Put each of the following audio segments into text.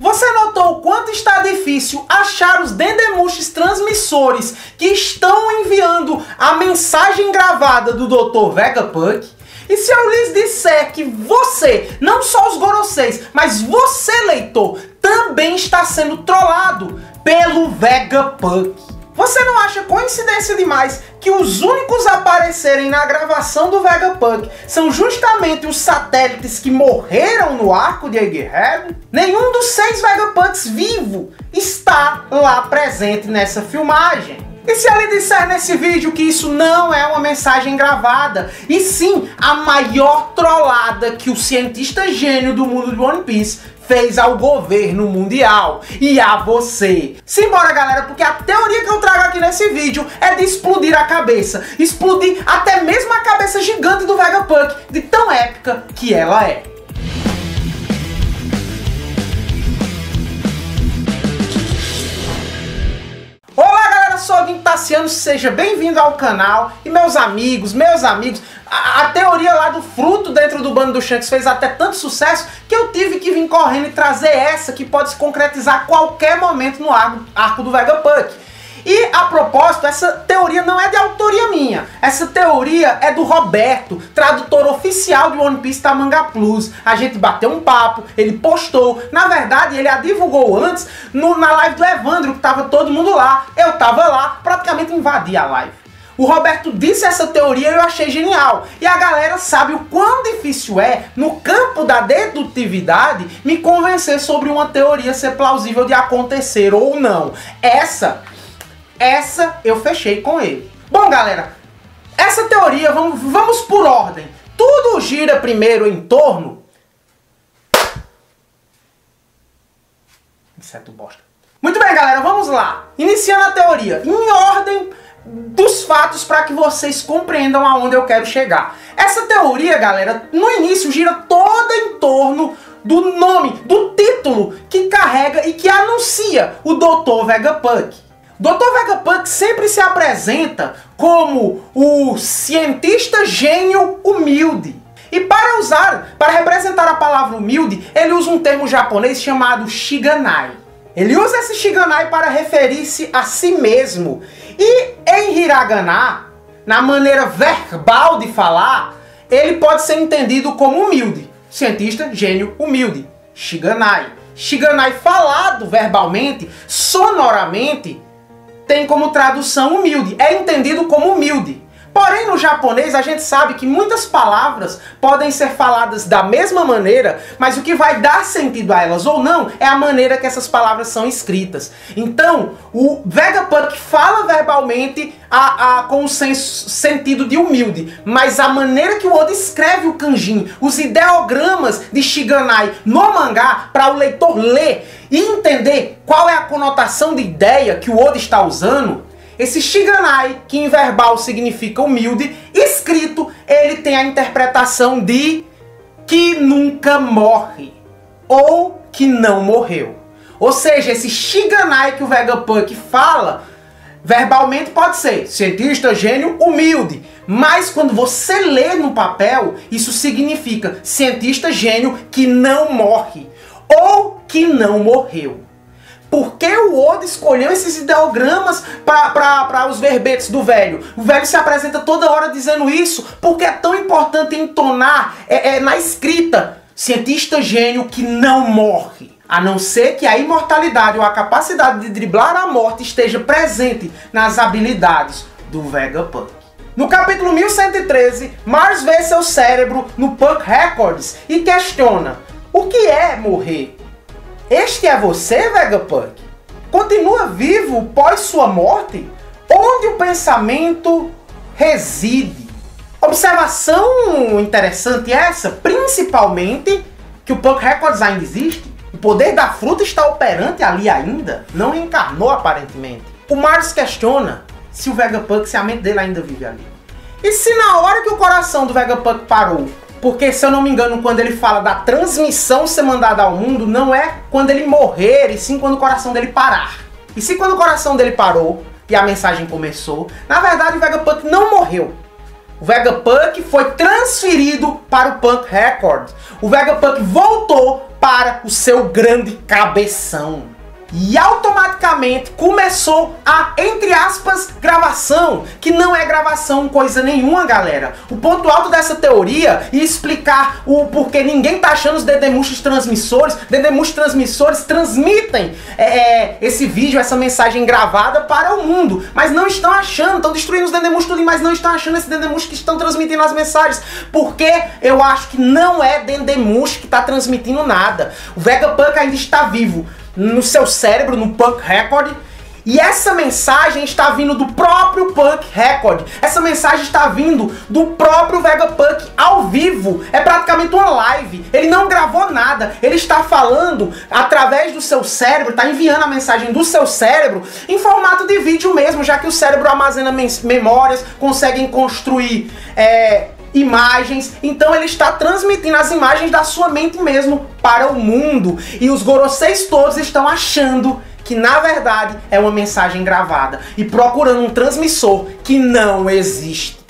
Você notou o quanto está difícil achar os dendemushis transmissores que estão enviando a mensagem gravada do Dr. Vegapunk? E se eu lhes disser que você, não só os Goroseis, mas você, leitor, também está sendo trollado pelo Vegapunk? Você não acha coincidência demais que os únicos a aparecerem na gravação do Vegapunk são justamente os satélites que morreram no arco de Egghead? Nenhum dos seis Vegapunks vivo está lá presente nessa filmagem. E se ele disser nesse vídeo que isso não é uma mensagem gravada, e sim a maior trollada que o cientista gênio do mundo de One Piece fez ao governo mundial e a você. Simbora, galera, porque a teoria que eu trago aqui nesse vídeo é de explodir a cabeça. Explodir até mesmo a cabeça gigante do Vegapunk, de tão épica que ela é. Olá, galera, sou o Tassiano, seja bem-vindo ao canal. E meus amigos, meus amigos, a, teoria lá do fruto dentro do bando do Shanks fez até tanto sucesso que eu tive que vir correndo e trazer essa que pode se concretizar a qualquer momento no arco, arco do Vegapunk. E a propósito, essa teoria não é de autoria minha. Essa teoria é do Roberto, tradutor oficial de One Piece da Manga Plus. A gente bateu um papo, ele postou. Na verdade, ele a divulgou antes no, na live do Evandro, que tava todo mundo lá. Eu tava lá, praticamente invadi a live. O Roberto disse essa teoria e eu achei genial. E a galera sabe o quão difícil é, no campo da dedutividade, me convencer sobre uma teoria ser plausível de acontecer ou não. Essa, essa eu fechei com ele. Bom, galera, essa teoria, vamos, vamos por ordem. Tudo gira primeiro em torno. Inseto bosta. Muito bem, galera, vamos lá. Iniciando a teoria. Em ordem dos fatos para que vocês compreendam aonde eu quero chegar. Essa teoria, galera, no início gira toda em torno do nome, do título que carrega e que anuncia o Dr. Vegapunk. Dr. Vegapunk sempre se apresenta como o cientista gênio humilde. E para usar, para representar a palavra humilde, ele usa um termo japonês chamado Shiganai. Ele usa esse Shiganai para referir-se a si mesmo e em hiragana, na maneira verbal de falar, ele pode ser entendido como humilde. Cientista, gênio, humilde. Shiganai. Shiganai falado verbalmente, sonoramente, tem como tradução humilde. É entendido como humilde. Porém, no japonês, a gente sabe que muitas palavras podem ser faladas da mesma maneira, mas o que vai dar sentido a elas ou não é a maneira que essas palavras são escritas. Então, o Vegapunk fala verbalmente a, a, com o senso, sentido de humilde, mas a maneira que o Oda escreve o kanjin, os ideogramas de Shiganai no mangá, para o leitor ler e entender qual é a conotação de ideia que o Oda está usando, esse Shiganai, que em verbal significa humilde, escrito ele tem a interpretação de que nunca morre ou que não morreu. Ou seja, esse Shiganai que o Vegapunk fala, verbalmente pode ser cientista, gênio, humilde. Mas quando você lê no papel, isso significa cientista, gênio que não morre ou que não morreu. Por que o Oda escolheu esses ideogramas para os verbetes do velho? O velho se apresenta toda hora dizendo isso, porque é tão importante entonar é, é, na escrita. Cientista gênio que não morre. A não ser que a imortalidade ou a capacidade de driblar a morte esteja presente nas habilidades do Vegapunk. No capítulo 1113, Mars vê seu cérebro no Punk Records e questiona: o que é morrer? Este é você, Vegapunk? Continua vivo pós sua morte? Onde o pensamento reside? Observação interessante essa, principalmente que o Punk Records ainda existe. O poder da fruta está operante ali ainda, não encarnou aparentemente. O Mars questiona se o Vegapunk, se a mente dele ainda vive ali. E se na hora que o coração do Vegapunk parou, porque, se eu não me engano, quando ele fala da transmissão ser mandada ao mundo, não é quando ele morrer, e sim quando o coração dele parar. E se quando o coração dele parou e a mensagem começou, na verdade o Vegapunk não morreu. O Vegapunk foi transferido para o Punk Records. O Vegapunk voltou para o seu grande cabeção e automaticamente começou a, entre aspas, gravação, que não é gravação coisa nenhuma, galera. O ponto alto dessa teoria e explicar o porquê ninguém tá achando os dedemushos transmissores, dedemushos transmissores transmitem é, é, esse vídeo, essa mensagem gravada para o mundo, mas não estão achando, estão destruindo os dedemushos tudo, mas não estão achando esse dedemush que estão transmitindo as mensagens, porque eu acho que não é dedemush que está transmitindo nada. O Vegapunk ainda está vivo no seu cérebro, no Punk Record. E essa mensagem está vindo do próprio Punk Record. Essa mensagem está vindo do próprio Vegapunk ao vivo. É praticamente uma live. Ele não gravou nada. Ele está falando através do seu cérebro, está enviando a mensagem do seu cérebro em formato de vídeo mesmo, já que o cérebro armazena memórias, consegue construir é, imagens. Então ele está transmitindo as imagens da sua mente mesmo para o mundo. E os Goroseis todos estão achando que na verdade é uma mensagem gravada e procurando um transmissor que não existe.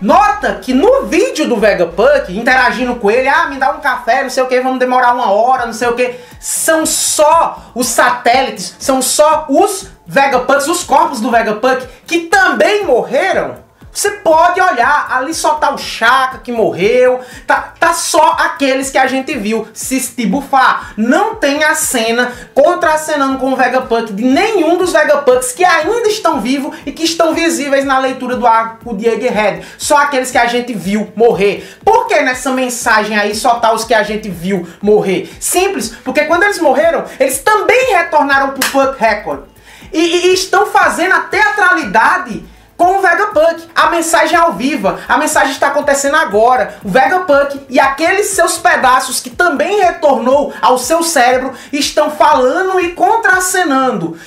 Nota que no vídeo do Vegapunk, interagindo com ele, ah, me dá um café, não sei o que, vamos demorar uma hora, não sei o que, são só os satélites, são só os Vegapunks, os corpos do Vegapunk que também morreram você pode olhar, ali só tá o Chaka que morreu, tá, tá só aqueles que a gente viu se estibufar. Não tem a cena contracenando com o Vegapunk de nenhum dos Vegapunks que ainda estão vivos e que estão visíveis na leitura do arco de Egghead. Só aqueles que a gente viu morrer. Por que nessa mensagem aí só tá os que a gente viu morrer? Simples, porque quando eles morreram, eles também retornaram pro Punk Record. E, e, e estão fazendo a teatralidade com o Vegapunk. A mensagem é ao vivo, a mensagem está acontecendo agora. O Vegapunk e aqueles seus pedaços que também retornou ao seu cérebro estão falando e contracenando.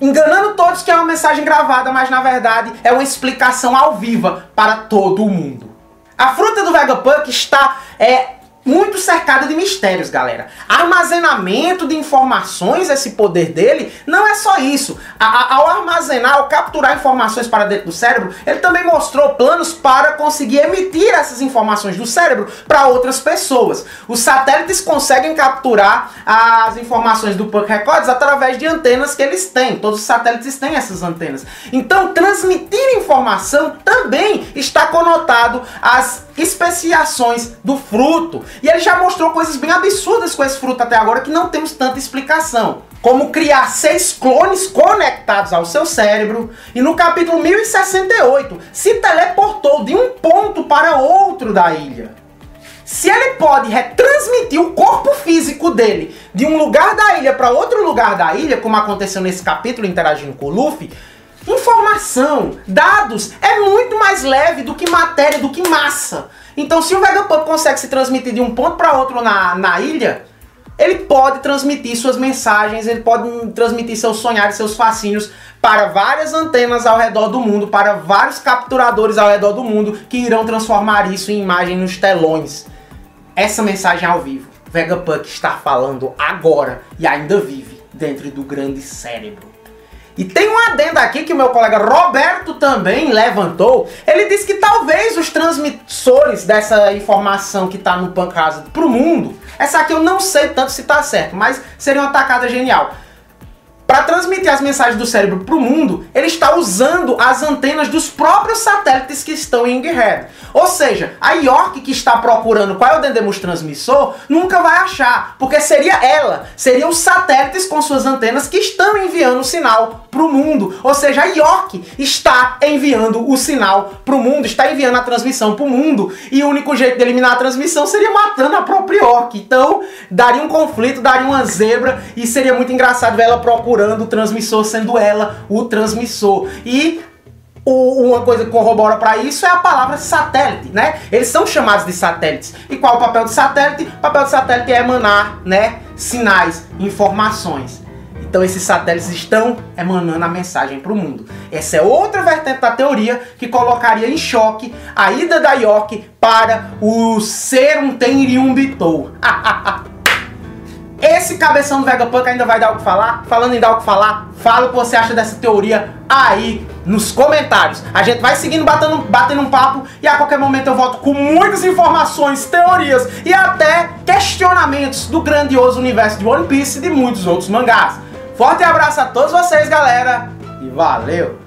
Enganando todos que é uma mensagem gravada, mas na verdade é uma explicação ao vivo para todo mundo. A fruta do Vegapunk está é, muito cercada de mistérios, galera. Armazenamento de informações, esse poder dele, não é só isso. A, a, ao armazenar, ao capturar informações para dentro do cérebro, ele também mostrou planos para conseguir emitir essas informações do cérebro para outras pessoas. Os satélites conseguem capturar as informações do Punk Records através de antenas que eles têm. Todos os satélites têm essas antenas. Então, transmitir informação também está conotado às especiações do fruto. E ele já mostrou coisas bem absurdas com esse fruto até agora que não temos tanta explicação. Como criar seis clones conectados ao seu cérebro. E no capítulo 1068, se teleportou de um ponto para outro da ilha. Se ele pode retransmitir o corpo físico dele de um lugar da ilha para outro lugar da ilha, como aconteceu nesse capítulo interagindo com o Luffy, informação, dados é muito mais leve do que matéria, do que massa. Então, se o Vegapunk consegue se transmitir de um ponto para outro na, na ilha, ele pode transmitir suas mensagens, ele pode transmitir seus sonhares, seus fascínios para várias antenas ao redor do mundo, para vários capturadores ao redor do mundo que irão transformar isso em imagem nos telões. Essa mensagem ao vivo, Vegapunk está falando agora e ainda vive dentro do grande cérebro. E tem um adendo aqui que o meu colega Roberto também levantou. Ele disse que talvez os transmissores dessa informação que está no Pancasa para o mundo, essa aqui eu não sei tanto se está certo, mas seria uma tacada genial. Para transmitir as mensagens do cérebro para o mundo, ele está usando as antenas dos próprios satélites que estão em Egghead. Ou seja, a York que está procurando qual é o Dendemus transmissor, nunca vai achar, porque seria ela, seriam os satélites com suas antenas que estão enviando o sinal para o mundo. Ou seja, a York está enviando o sinal para o mundo, está enviando a transmissão para o mundo, e o único jeito de eliminar a transmissão seria matando a própria York. Então, daria um conflito, daria uma zebra, e seria muito engraçado ver ela procurando procurando o transmissor, sendo ela o transmissor. E uma coisa que corrobora para isso é a palavra satélite, né? Eles são chamados de satélites. E qual é o papel do satélite? O papel do satélite é emanar, né, sinais, informações. Então esses satélites estão emanando a mensagem para o mundo. Essa é outra vertente da teoria que colocaria em choque a ida da York para o ser um Tenryumbitou. Esse cabeção do Vegapunk ainda vai dar o que falar? Falando em dar o que falar, fala o que você acha dessa teoria aí nos comentários. A gente vai seguindo batendo, batendo um papo e a qualquer momento eu volto com muitas informações, teorias e até questionamentos do grandioso universo de One Piece e de muitos outros mangás. Forte abraço a todos vocês, galera, e valeu!